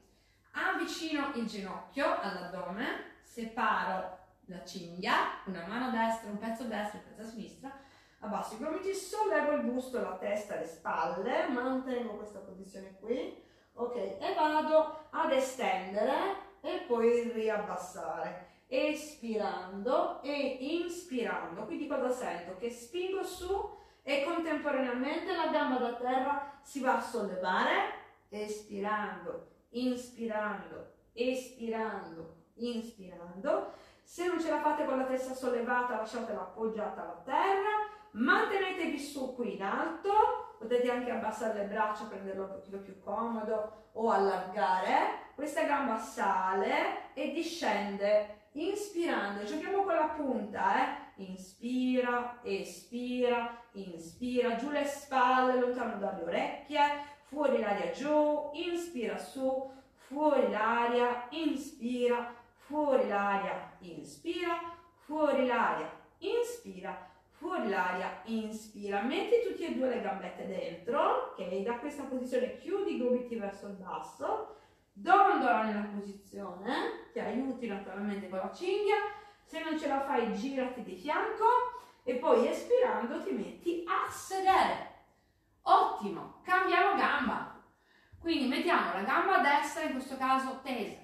[SPEAKER 3] avvicino il ginocchio all'addome, separo la cinghia, una mano destra, un pezzo destro, un pezzo sinistra, abbasso i gomiti, sollevo il busto, la testa, le spalle, mantengo questa posizione qui, ok, e vado ad estendere e poi riabbassare, espirando e inspirando, quindi cosa sento? Che spingo su e contemporaneamente la gamba da terra si va a sollevare, espirando, inspirando, espirando, inspirando. Se non ce la fate con la testa sollevata, lasciatela appoggiata alla terra. Mantenetevi su qui in alto. Potete anche abbassare le braccia, prenderlo un pochino più comodo o allargare. Questa gamba sale e discende inspirando. Giochiamo con la punta, eh? Inspira, espira, inspira, giù le spalle, lontano dalle orecchie fuori l'aria giù, inspira su, fuori l'aria, inspira, fuori l'aria, inspira, fuori l'aria, inspira,
[SPEAKER 2] fuori l'aria, inspira, metti tutte e due le gambette dentro, ok? Da questa posizione chiudi i gomiti verso il basso, dondola nella posizione, ti aiuti naturalmente con la cinghia, se non ce la fai girati di fianco. E poi espirando ti metti a sedere. Ottimo, cambiamo gamba. Quindi mettiamo la gamba destra, in questo caso tesa,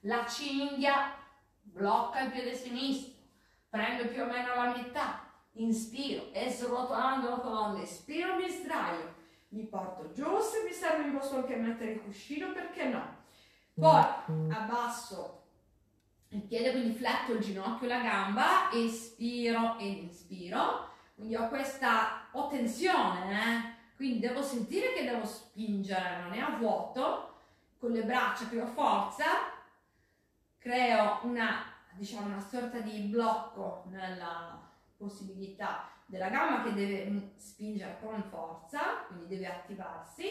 [SPEAKER 2] la cinghia blocca il piede sinistro, prendo più o meno la metà, inspiro e srotolando la colonna, espiro, mi sdraio, mi porto giù, se mi serve mi posso anche mettere il cuscino, perché no? Poi abbasso il piede, quindi fletto il ginocchio, la gamba, espiro ed inspiro, quindi ho questa, ho tensione, eh? Quindi devo sentire che devo spingere, non è a vuoto, con le braccia che ho forza, creo una, diciamo, una sorta di blocco nella possibilità della gamba che deve spingere con forza, quindi deve attivarsi,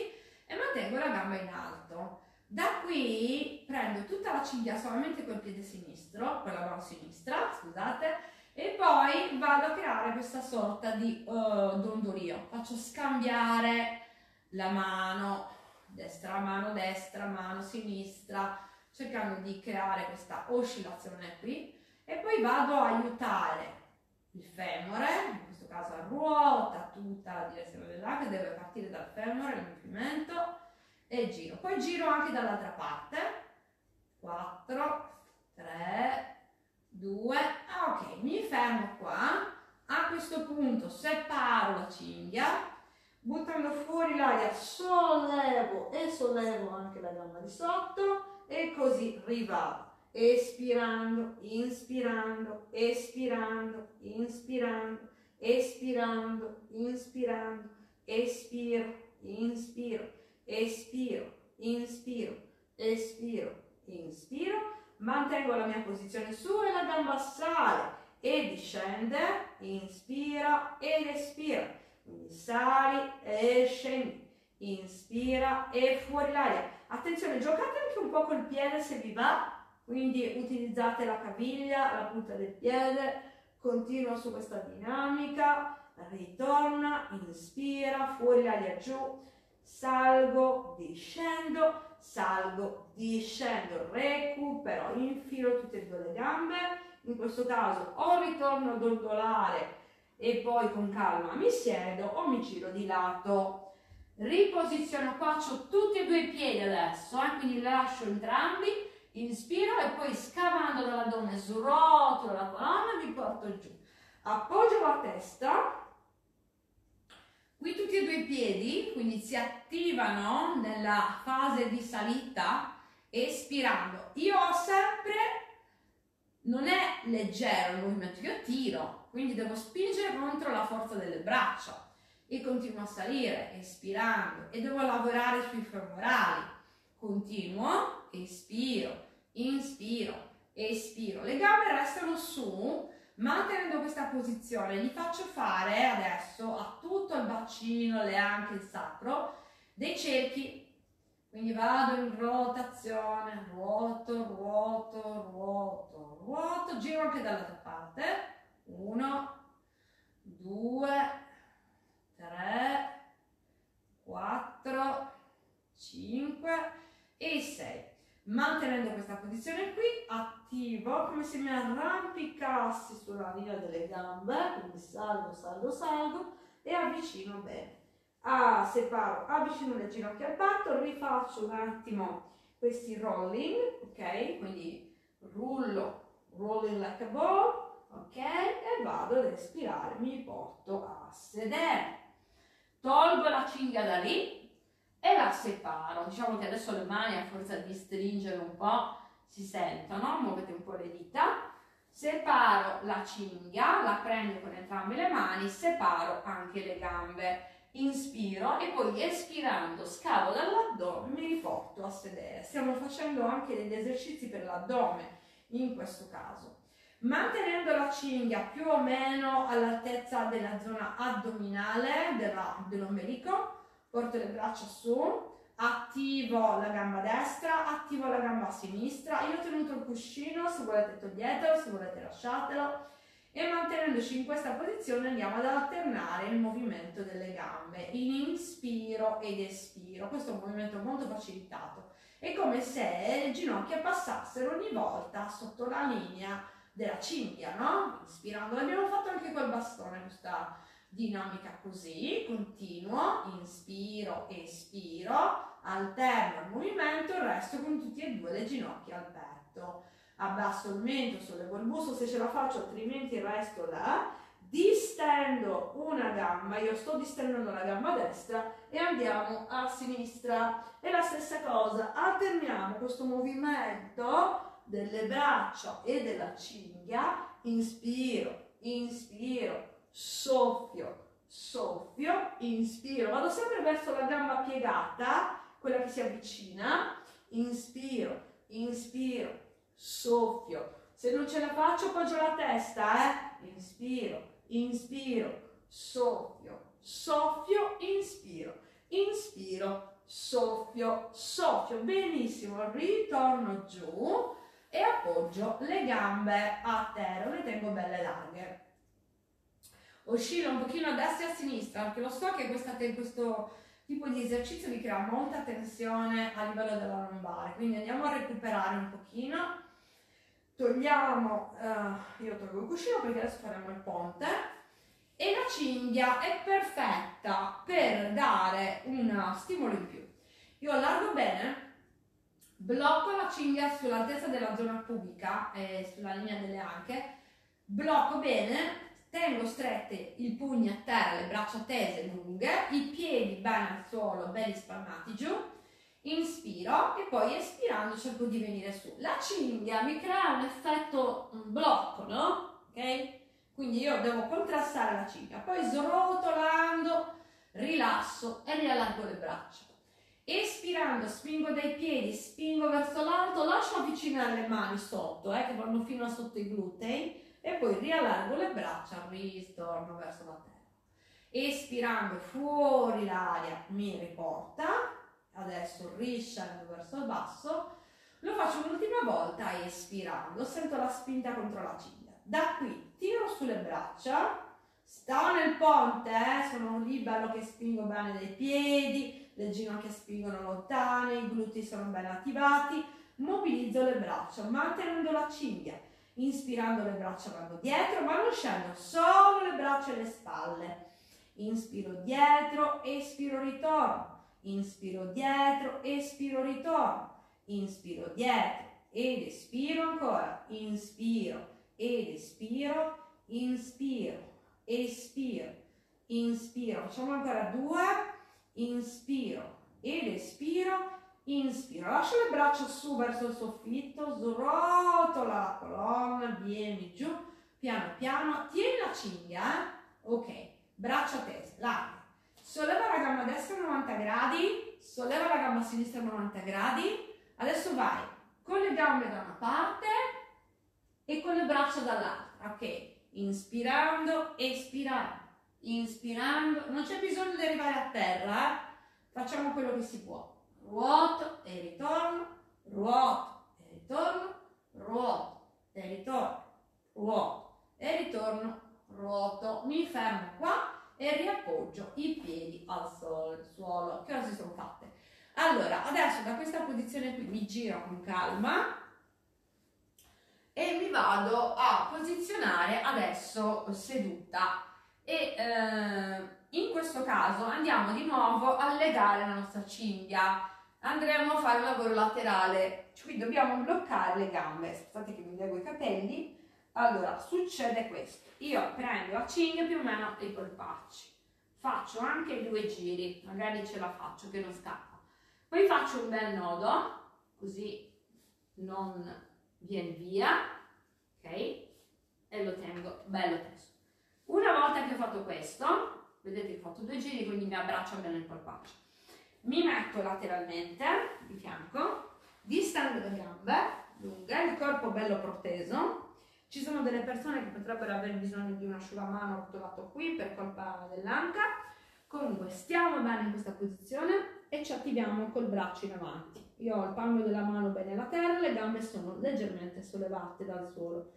[SPEAKER 2] e mantengo la gamba in alto. Da qui prendo tutta la cinghia solamente col piede sinistro, con la mano sinistra, scusate, e poi vado a creare questa sorta di uh, dondolio. Faccio scambiare la mano, destra mano destra, mano sinistra, cercando di creare questa oscillazione qui e poi vado a aiutare il femore, in questo caso ruota tutta la direzione dell'acqua, deve partire dal femore, il movimento, e giro. Poi giro anche dall'altra parte. 4, 3, 2, ah, ok, mi fermo qua. A questo punto separo la cinghia, buttando fuori l'aria, sollevo e sollevo anche la gamba di sotto e così rivado. Espirando, inspirando, espirando, inspirando, espirando, inspirando, espiro, inspiro espiro, inspiro, espiro, inspiro, mantengo la mia posizione su e la gamba sale e discende, inspira ed espira, quindi sali e scendi, inspira e fuori l'aria. Attenzione, giocate anche un po' col piede se vi va, quindi utilizzate la caviglia, la punta del piede, continua su questa dinamica, ritorna, inspira, fuori l'aria giù, salgo, discendo, salgo, discendo, recupero, infilo tutte e due le gambe, in questo caso o ritorno a dondolare e poi con calma mi siedo o mi giro di lato. Riposiziono ho tutti e due i piedi adesso, eh? quindi li lascio entrambi, inspiro e poi scavando dall'addome srotolo la colonna e mi porto giù. Appoggio la testa, Qui tutti e due i piedi, quindi si attivano nella fase di salita, espirando. Io ho sempre, non è leggero il movimento, io tiro, quindi devo spingere contro la forza delle braccia e continuo a salire, espirando, e devo lavorare sui femorali. Continuo, espiro, inspiro, espiro. Le gambe restano su, Mantenendo questa posizione, gli faccio fare adesso a tutto il bacino, le anche il sacro, dei cerchi. Quindi vado in rotazione, ruoto, ruoto, ruoto, ruoto, giro anche dall'altra parte. Uno, due, tre, quattro, cinque e sei mantenendo questa posizione qui, attivo come se mi arrampicassi sulla linea delle gambe, quindi salgo, salgo, salgo e avvicino bene. Ah, separo, avvicino le ginocchia al petto, rifaccio un attimo questi rolling, ok? Quindi rullo, rolling like a ball, ok? E vado ad espirare, mi porto a sedere. Tolgo la cinghia da lì, e la separo. Diciamo che adesso le mani a forza di stringere un po' si sentono, muovete un po' le dita. Separo la cinghia, la prendo con entrambe le mani, separo anche le gambe. Inspiro e poi espirando scavo dall'addome mi riporto a sedere. Stiamo facendo anche degli esercizi per l'addome in questo caso. Mantenendo la cinghia più o meno all'altezza della zona addominale dell'ombelico, porto le braccia su, attivo la gamba destra, attivo la gamba sinistra, io ho tenuto il cuscino, se volete toglietelo, se volete lasciatelo, e mantenendoci in questa posizione andiamo ad alternare il movimento delle gambe in inspiro ed espiro. Questo è un movimento molto facilitato. È come se le ginocchia passassero ogni volta sotto la linea della cinghia, no? Inspirando, l'abbiamo fatto anche col bastone questa dinamica così, continuo, inspiro, espiro, alterno il movimento, resto con tutte e due le ginocchia al petto. Abbasso il mento, sollevo il busto se ce la faccio, altrimenti resto là, distendo una gamba, io sto distendendo la gamba destra e andiamo a sinistra. E la stessa cosa, alterniamo questo movimento delle braccia e della cinghia, inspiro, inspiro, soffio, soffio, inspiro, vado sempre verso la gamba piegata, quella che si avvicina, inspiro, inspiro, soffio. Se non ce la faccio, appoggio la testa, eh? Inspiro, inspiro, soffio, soffio, inspiro, inspiro, soffio, soffio. Benissimo, ritorno giù e appoggio le gambe a terra, le tengo belle larghe. Oscillo un pochino a destra e a sinistra, perché lo so che questa, questo tipo di esercizio mi crea molta tensione a livello della lombare, quindi andiamo a recuperare un pochino. Togliamo, uh, io tolgo il cuscino perché adesso faremo il ponte. E la cinghia è perfetta per dare un stimolo in più. Io allargo bene, blocco la cinghia sull'altezza della zona pubica e sulla linea delle anche, blocco bene, tengo strette il pugno a terra, le braccia tese lunghe, i piedi bene al suolo, belli spalmati giù, inspiro e poi espirando cerco di venire su. La cinghia mi crea un effetto un blocco, no? Ok? Quindi io devo contrastare la cinghia, poi srotolando rilasso e riallargo le braccia. Espirando spingo dai piedi, spingo verso l'alto, lascio avvicinare le mani sotto, eh, che vanno fino a sotto i glutei e poi riallargo le braccia, ristorno verso la terra. Espirando fuori l'aria mi riporta adesso riscendo verso il basso, lo faccio un'ultima volta espirando, sento la spinta contro la cinghia. Da qui tiro sulle braccia, sto nel ponte, eh? sono lì bello che spingo bene dai piedi, le ginocchia spingono lontane, i glutei sono ben attivati, mobilizzo le braccia mantenendo la cinghia, inspirando le braccia vanno dietro, ma non scendo, solo le braccia e le spalle. Inspiro dietro, espiro, ritorno. Inspiro dietro, espiro, ritorno, inspiro dietro ed espiro ancora, inspiro ed espiro, inspiro, espiro, inspiro, facciamo ancora due, inspiro ed espiro, inspiro, lascio le braccia su verso il soffitto, srotola la colonna, vieni giù, piano piano, tieni la cinghia, eh? ok, braccia tese, larga, solleva la gamba destra 90 gradi, solleva la gamba sinistra 90 gradi, adesso vai con le gambe da una parte e con le braccia dall'altra, ok? Inspirando, espirando, inspirando, non c'è bisogno di arrivare a terra, eh? facciamo quello che si può. Ruoto e ritorno, ruoto e ritorno, ruoto e ritorno, ruoto. E ritorno, ruoto, mi fermo qua e riappoggio i piedi al suolo. Che ora si sono fatte? Allora, adesso da questa posizione qui mi giro con calma e mi vado a posizionare adesso seduta. E eh, in questo caso andiamo di nuovo a legare la nostra cinghia andremo a fare un lavoro laterale qui dobbiamo bloccare le gambe scusate che mi leggo i capelli allora, succede questo. Io prendo la cinghia più o meno i polpacci. Faccio anche due giri, magari ce la faccio che non scappa. Poi faccio un bel nodo, così non viene via, ok? E lo tengo bello teso. Una volta che ho fatto questo, vedete ho fatto due giri, quindi mi abbraccio bene il polpaccio. Mi metto lateralmente, di fianco, distendo le gambe lunghe, il corpo bello proteso, ci sono delle persone che potrebbero aver bisogno di un asciugamano rotolato qui per colpa dell'anca. Comunque stiamo bene in questa posizione e ci attiviamo col braccio in avanti. Io ho il palmo della mano bene alla terra, le gambe sono leggermente sollevate dal suolo.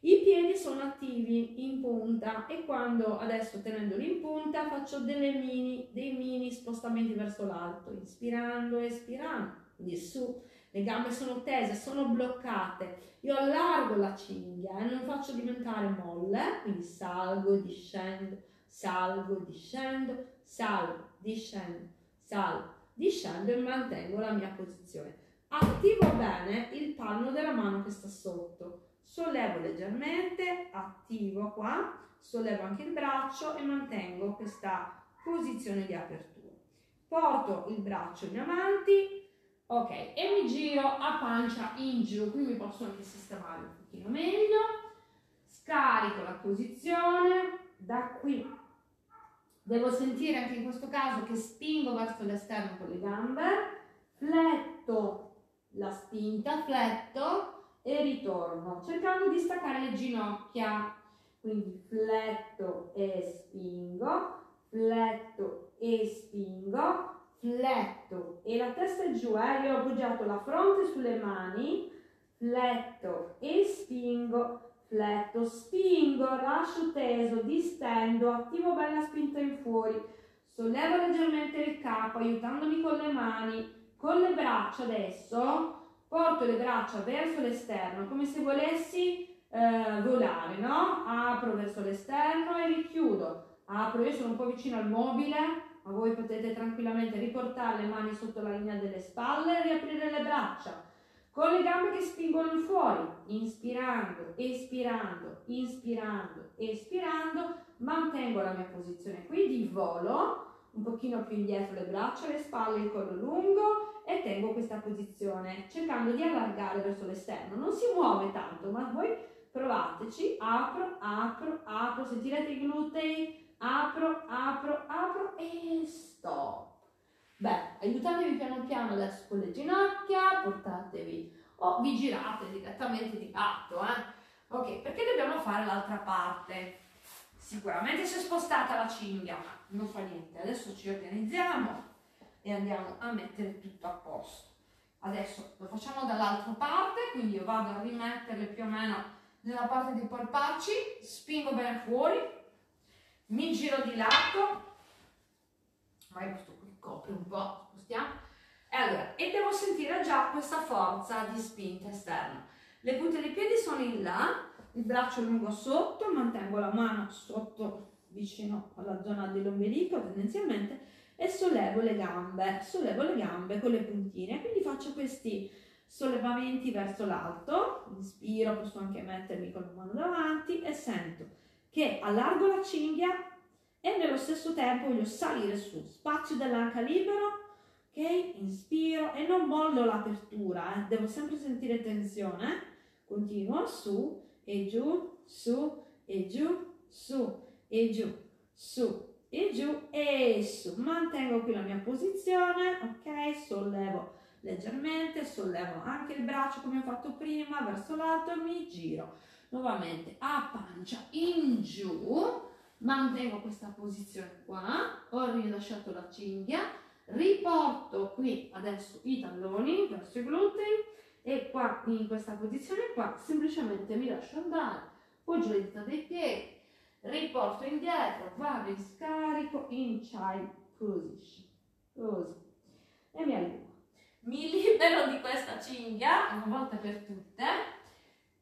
[SPEAKER 3] I piedi sono attivi in punta e quando adesso tenendoli in punta faccio mini, dei mini spostamenti verso l'alto, inspirando, espirando, quindi su, le gambe sono tese, sono bloccate, io allargo la cinghia e non faccio diventare molle, quindi salgo, discendo, salgo, discendo, salgo, discendo, salgo, discendo e mantengo la mia posizione. Attivo bene il palmo della mano che sta sotto sollevo leggermente, attivo qua, sollevo anche il braccio e mantengo questa posizione di apertura. Porto il braccio in avanti, ok, e mi giro a pancia in giù, qui mi posso anche sistemare un pochino meglio, scarico la posizione, da qui devo sentire anche in questo caso che spingo verso l'esterno con le gambe, fletto la spinta, fletto, e ritorno, cercando di staccare le ginocchia. Quindi fletto e spingo, fletto e spingo, fletto e la testa è giù, eh? io ho appoggiato la fronte sulle mani, fletto e spingo, fletto, spingo, lascio teso, distendo, attivo bene la spinta in fuori, sollevo leggermente il capo aiutandomi con le mani, con le braccia adesso porto le braccia verso l'esterno come se volessi eh, volare, no? Apro verso l'esterno e richiudo. Apro, io sono un po' vicino al mobile, ma voi potete tranquillamente riportare le mani sotto la linea delle spalle e riaprire le braccia. Con le gambe che spingono in fuori, inspirando, espirando, inspirando, espirando, mantengo la mia posizione qui di volo, un pochino più indietro le braccia, le spalle, il collo lungo e tengo questa posizione cercando di allargare verso l'esterno. Non si muove tanto, ma voi provateci, apro, apro, apro, sentirete i glutei, apro, apro, apro e stop. Beh, aiutatevi piano piano adesso con le ginocchia, portatevi o vi girate direttamente di gatto, eh? Ok, perché dobbiamo fare l'altra parte? Sicuramente si è spostata la cinghia, ma non fa niente. Adesso ci organizziamo e andiamo a mettere tutto a posto. Adesso lo facciamo dall'altra parte, quindi io vado a rimetterle più o meno nella parte dei polpacci, spingo bene fuori, mi giro di lato, magari questo qui copre un po', spostiamo, e allora, e devo sentire già questa forza di spinta esterna. Le punte dei piedi sono in là, il braccio lungo sotto, mantengo la mano sotto vicino alla zona dell'ombelico tendenzialmente e sollevo le gambe, sollevo le gambe con le puntine, quindi faccio questi sollevamenti verso l'alto, inspiro, posso anche mettermi con la mano davanti e sento che allargo la cinghia e nello stesso tempo voglio salire su, spazio dell'anca libero, ok? Inspiro e non mollo l'apertura, eh? devo sempre sentire tensione, continuo su e giù, su e giù, su e giù, su e giù e su. Mantengo qui la mia posizione, ok? Sollevo leggermente, sollevo anche il braccio come ho fatto prima verso l'alto e mi giro nuovamente a pancia in giù. Mantengo questa posizione qua, ho rilasciato la cinghia, riporto qui adesso i talloni verso i glutei e qua in questa posizione qua semplicemente mi lascio andare, poggio le dita dei piedi, riporto indietro, vado in scarico, in child position, così, e mi allungo. Mi libero di questa cinghia, una volta per tutte,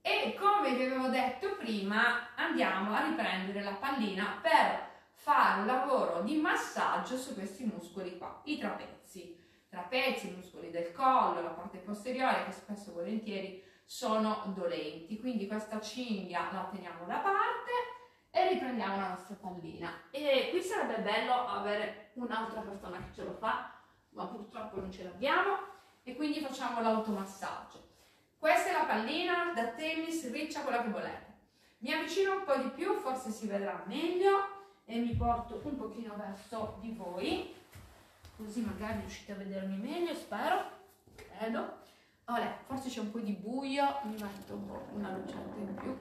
[SPEAKER 3] e come vi avevo detto prima, andiamo a riprendere la pallina per fare un lavoro di massaggio su questi muscoli qua, i trapezi. I muscoli del collo, la parte posteriore che spesso e volentieri sono dolenti, quindi questa cinghia la teniamo da parte e riprendiamo la nostra pallina. E qui sarebbe bello avere un'altra persona che ce lo fa, ma purtroppo non ce l'abbiamo e quindi facciamo l'automassaggio. Questa è la pallina da tennis, riccia, quella che volete. Mi avvicino un po' di più, forse si vedrà meglio e mi porto un pochino verso di voi, così magari riuscite a vedermi meglio, spero, credo. Olè, forse c'è un po' di buio, mi metto un po' una lucetta in più,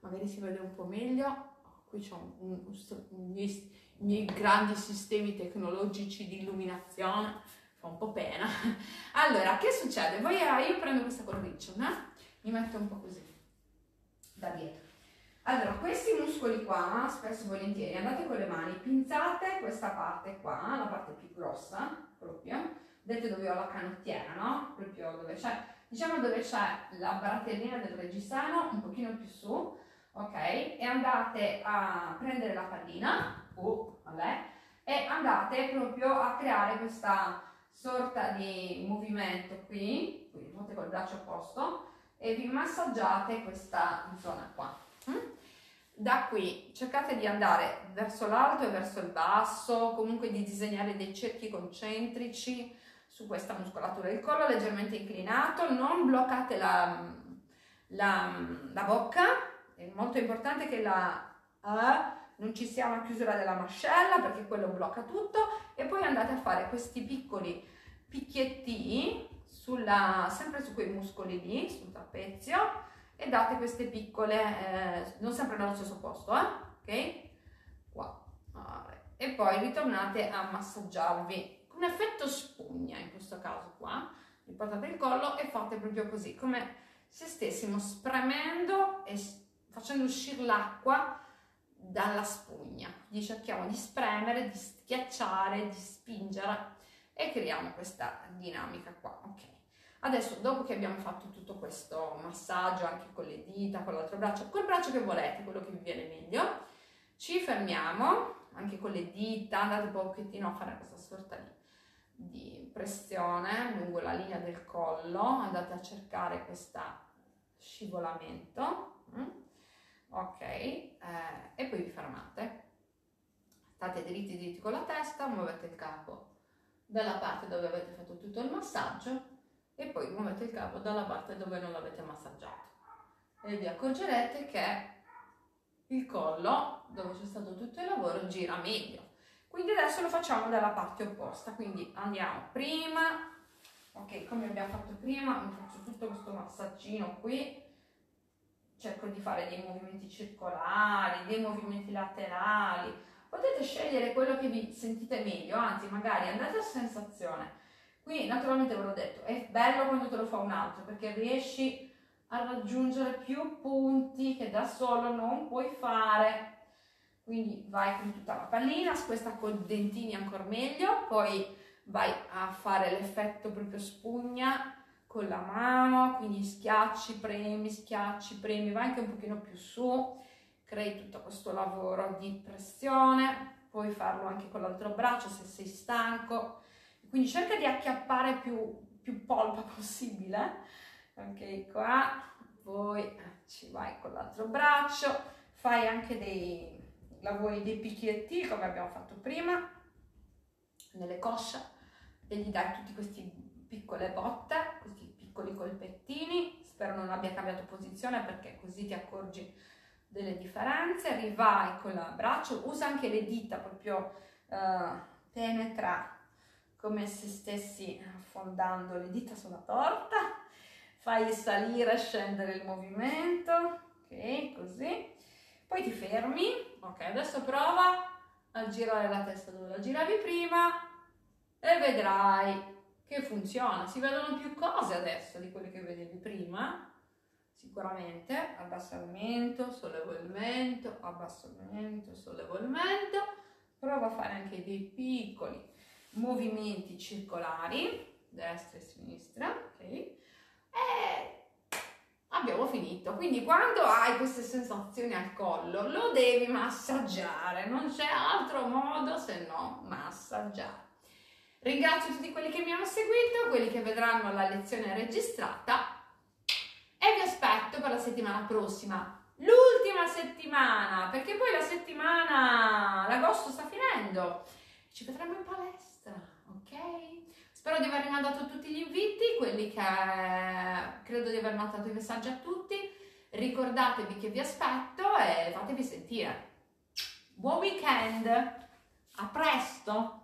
[SPEAKER 3] magari si vede un po' meglio qui un, i, miei, grandi sistemi tecnologici di illuminazione, fa un po' pena. Allora, che succede? Voi, io prendo questa cornice, eh? mi metto un po' così, da dietro. Allora, questi muscoli qua, spesso e volentieri, andate con le mani, pinzate questa parte qua, la parte più grossa, proprio, vedete dove ho la canottiera, no? Proprio dove c'è, diciamo dove c'è la bratellina del reggiseno, un pochino più su, ok? E andate a prendere la pallina, oh, vabbè, e andate proprio a creare questa sorta di movimento qui, qui fate col braccio opposto, e vi massaggiate questa zona qua. Mm? Da qui cercate di andare verso l'alto e verso il basso, comunque di disegnare dei cerchi concentrici su questa muscolatura. Il collo leggermente inclinato, non bloccate la, la, la bocca, è molto importante che la A non ci sia una chiusura della mascella perché quello blocca tutto e poi andate a fare questi piccoli picchiettini sulla, sempre su quei muscoli lì, sul trapezio e date queste piccole, eh, non sempre nello stesso posto, eh? ok? Qua. E poi ritornate a massaggiarvi con effetto spugna in questo caso qua. Riportate il collo e fate proprio così, come se stessimo spremendo e facendo uscire l'acqua dalla spugna. Quindi cerchiamo di spremere, di schiacciare, di spingere e creiamo questa dinamica qua, ok? Adesso, dopo che abbiamo fatto tutto questo massaggio anche con le dita, con l'altro braccio, col braccio che volete, quello che vi viene meglio, ci fermiamo anche con le dita, andate un pochettino a fare questa sorta di, di pressione lungo la linea del collo, andate a cercare questo scivolamento, mm? Ok, eh, e poi vi fermate. State dritti dritti con la testa, muovete il capo dalla parte dove avete fatto tutto il massaggio e poi muovete il capo dalla parte dove non l'avete massaggiato. E vi accorgerete che il collo dove c'è stato tutto il lavoro gira meglio. Quindi adesso lo facciamo dalla parte opposta. Quindi andiamo prima. Ok come abbiamo fatto prima mi faccio tutto questo massaggino qui cerco di fare dei movimenti circolari dei movimenti laterali potete scegliere quello che vi sentite meglio anzi magari andate a sensazione Qui naturalmente ve l'ho detto, è bello quando te lo fa un altro perché riesci a raggiungere più punti che da solo non puoi fare. Quindi vai con tutta la pallina, questa con dentini ancora meglio, poi vai a fare l'effetto proprio spugna con la mano, quindi schiacci, premi, schiacci, premi, vai anche un pochino più su, crei tutto questo lavoro di pressione, puoi farlo anche con l'altro braccio se sei stanco, quindi cerca di acchiappare più, più polpa possibile. Ok, qua, poi ci vai con l'altro braccio, fai anche dei lavori dei picchietti come abbiamo fatto prima, nelle cosce, e gli dai tutti questi piccole botte, questi piccoli colpettini, spero non abbia cambiato posizione perché così ti accorgi delle differenze, rivai con il braccio, usa anche le dita proprio uh, penetra come se stessi affondando le dita sulla torta, fai salire e scendere il movimento, ok, così, poi ti fermi, ok, adesso prova a girare la testa dove la giravi prima e vedrai che funziona, si vedono più cose adesso di quelle che vedevi prima, sicuramente, abbassamento, sollevo il mento, abbassamento, sollevo il mento, prova a fare anche dei piccoli movimenti circolari, destra e sinistra, ok? E abbiamo finito. Quindi quando hai queste sensazioni al collo, lo devi massaggiare, non c'è altro modo se no massaggiare. Ringrazio tutti quelli che mi hanno seguito, quelli che vedranno la lezione registrata e vi aspetto per la settimana prossima. L'ultima settimana, perché poi la settimana, l'agosto sta finendo. Ci vedremo in palestra ok? Spero di aver mandato tutti gli inviti, quelli che credo di aver mandato i messaggi a tutti. Ricordatevi che vi aspetto e fatevi sentire. Buon weekend, a presto,